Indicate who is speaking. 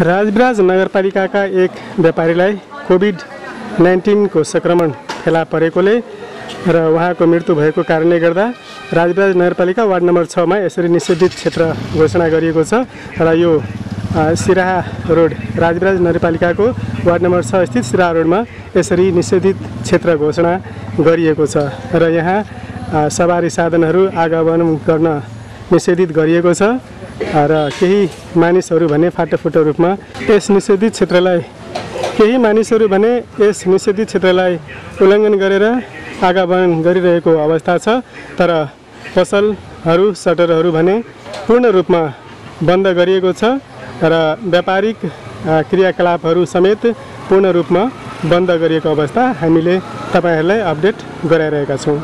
Speaker 1: राजविराज नगरपालिकाका एक व्यापारीलाई कोभिड नाइन्टिनको सङ्क्रमण फेला परेकोले र उहाँको मृत्यु भएको कारणले गर्दा राजविराज नगरपालिका वार्ड नम्बर छमा यसरी निषेधित क्षेत्र घोषणा गरिएको छ र यो सिराहा रोड राजविराज नगरपालिकाको वार्ड नम्बर छ स्थित सिराहा रोडमा यसरी निषेधित क्षेत्र घोषणा गरिएको छ र यहाँ सवारी साधनहरू आगमन गर्न निषेधित गरिएको छ। र केही मानिसहरू भने फाटोफुटो रूपमा यस निषेधित क्षेत्रलाई केही मानिसहरू भने यस निषेधित क्षेत्रलाई उल्लङ्घन गरेर आगमन गरिरहेको अवस्था छ। तर पसलहरू सटरहरू भने पूर्ण रूपमा बन्द गरिएको छ र व्यापारिक क्रियाकलापहरू समेत पूर्ण रूपमा बन्द गरिएको अवस्था हामीले तपाईँहरूलाई अपडेट गराइरहेका छौँ।